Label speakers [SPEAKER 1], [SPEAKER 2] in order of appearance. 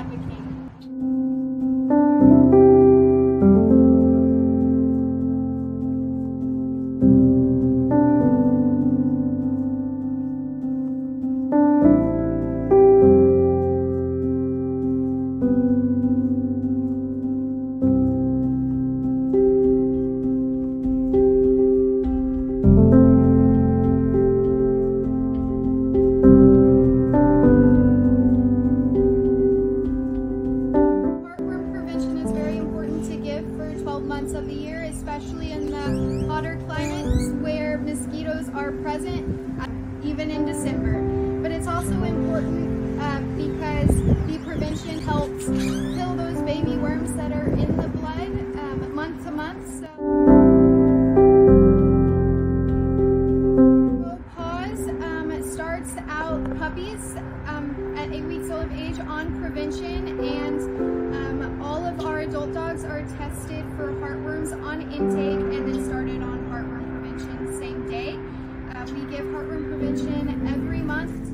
[SPEAKER 1] advocate. Heartworm for 12 months of the year, especially in the hotter climates where mosquitoes are present, even in December. But it's also important uh, because the prevention helps kill those baby worms that are in the blood um, month to month. So. Um, puppies um, at eight weeks old of age on prevention and um, every month